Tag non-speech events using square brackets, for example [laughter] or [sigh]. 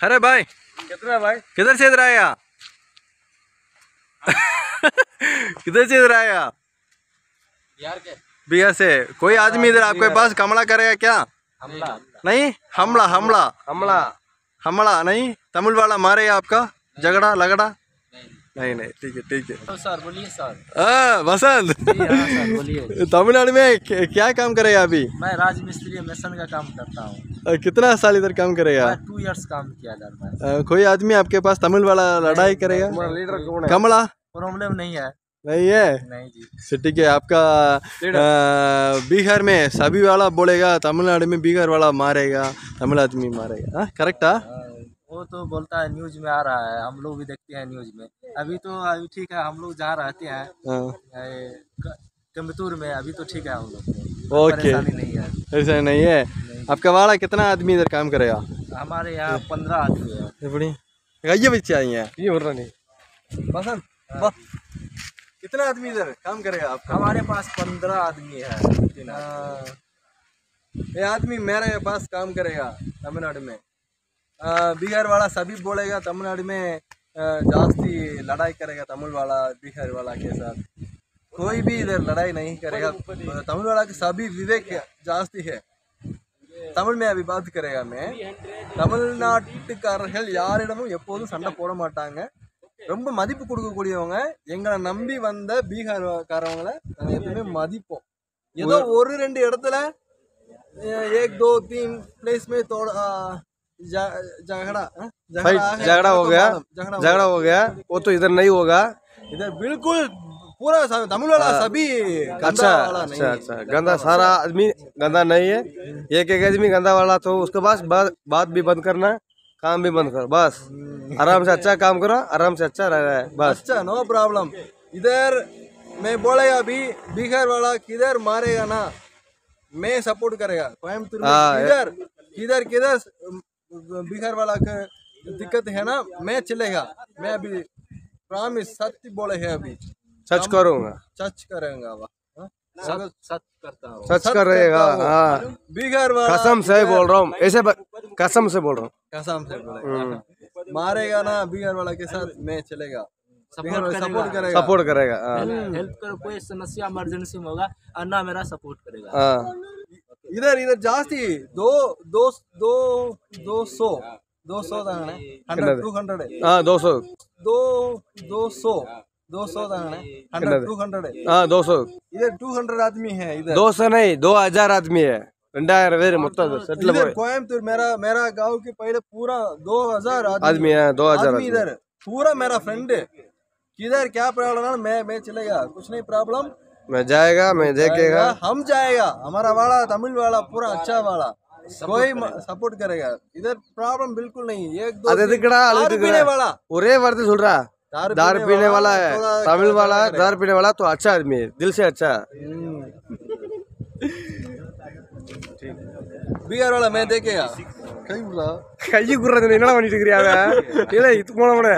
अरे भाई। कितना भाई? किधर से इधर आया [laughs] किधर से इधर आया बिहार के। बिहार से। कोई आदमी इधर आपके पास कमला करेगा क्या? हमला। नहीं? हमला हमला। हमला। हमला नहीं? तमिल वाला मारेगा आपका? झगड़ा लगड़ा? नहीं नहीं ठीक है ठीक है। तो सर बोलिए सर। हाँ बसंत हाँ बोलिए। तमिलनाडु में क्या काम करेगा अभी? मैं राजमिस्त्री मिशन का काम करता हूँ। कितना साल इधर काम करेगा? टू इयर्स काम किया इधर कोई आदमी आपके पास तमिल वाला लड़ाई करेगा? लीडर कौन कमला। प्रॉब्लम नहीं है। नहीं है? नहीं जी। ठीक है आपका बिहार में सभी वाला बोलेगा तमिलनाडु में बिहार वाला मारेगा तमिल आदमी मारेगा। हाँ करेक्टा हाँ, वो तो बोलता है न्यूज़ में आ रहा है हम लोग भी देखते हैं न्यूज़ में। अभी तो अभी ठीक है हम लोग जहाँ रहते हैं हाँ। ए, क- कम्बतूर में अभी तो ठीक है हम लोग। ओके। नहीं है। ऐसा नहीं है? आपका वाला कितना आदमी इधर काम करेगा? हमारे यहाँ पंद्रह आदमी है। ये बच्चे आई हैं? ये बोल रहा नहीं। बसंत वाह कितना आदमी इधर काम करेगा आपका हमारे पास पंद्रह आदमी है। हाँ। ये आदमी मेरे पास काम करेगा तमिलनाडु में। बिहार वाला सभी बोलेगा तमिलनाडु में आ, जास्ती लड़ाई करेगा तमिल वाला बिहार वाला के साथ कोई भी इधर लड़ाई नहीं करेगा तमिल वाला के सभी विवेक जास्ती है தமிழ் में अभी बात करेगा मैं தமிழ்நாட்டுக்காரர்கள் யாரிடமும் எப்போதும் சண்டை போட மாட்டாங்க ரொம்ப மதிப்பு கொடுக்கக்கூடியவங்க எங்களை நம்பி வந்த பீகார்காரவங்களை நாங்கள் எப்பவுமே மதிப்போம் ஏதோ ஒரு ரெண்டு இடத்துல अ, एक दो तीन प्लेस में थोड़ा अ, झ- झगड़ा भाई झगड़ा हो तो गया झगड़ा हो गया। वो तो इधर नहीं होगा। इधर बिल्कुल पूरा तमिल वाला सभी गंदा अच्छा अच्छा है। अच्छा गंदा सारा आदमी गंदा नहीं है। एक एक आदमी गंदा वाला तो उसके पास बात बात भी बंद करना काम भी बंद करो बस। आराम से अच्छा काम करो आराम से अच्छा रह रहा है बस। अच्छा नो प्रॉब्लम इधर मैं बोलेगा अभी बिहार वाला किधर मारेगा ना मैं सपोर्ट करेगा। हाँ, किधर किधर किधर बिहार वाला का दिक्कत है ना? मैं चलेगा। मैं अभी प्रॉमिस सत्य बोले है अभी। सच करूँगा। सच करेगा वह हाँ? सच सच करता हूँ। सच सच कर रहेगा हाँ। बिहार वाला कसम से बोल रहा हूँ। ऐसे कसम से बोल रहा हूँ। कसम से बोले। मारेगा ना बिहार वाला के साथ मैं चलेगा। सपोर्ट करेगा। सपोर्ट करेगा। हाँ। हेल्प करो कोई समस्या इमरजेंसी में होगा अन्ना मेरा सपोर्ट करेगा। हाँ। इधर इधर जास्ती दो दो दो दो सौ दो सौ தாங்கண்ணே ஹண்ட்ரட் டூ ஹண்ட்ரட் हाँ दो सौ दो दो सौ दो सौ தாங்கண்ணே हंड्रेड टू हंड्रेड हाँ दो सौ इधर टू हंड्रेड आदमी है इधर दो सौ नहीं दो हजार आदमी है ரெண்டாயிரம் பேர் மொத்தம் செட்டில் इधर कोयमतूर मेरा मेरा गांव के पहले पूरा दो हजार आदमी है दो हजार आदमी इधर पूरा मेरा फ्रेंड किधर क्या प्रॉब्लम है मैं मैं चलेगा कुछ नहीं प्रॉब्लम मैं जाएगा मैं देखेगा हम जाएगा हमारा वाला तमिल वाला पूरा अच्छा वाला कोई सपोर्ट करेगा इधर प्रॉब्लम बिल्कुल नहीं एक दो அது तीन- எதுக்குடா दारू அழுதுக்கு पीने वाला ஒரே வார்த்தை சொல்றா दारू दारू पीने वाला है थोड़ा तमिल क्या वाला है करेगा? दारू पीने वाला तो अच्छा आदमी है दिल से अच्छा बिहार वाला मैं देखेगा कहीं बोला கை குடுறது என்னடா பண்ணிட்டு இருக்கிறியா அவன் இல்ல இது போன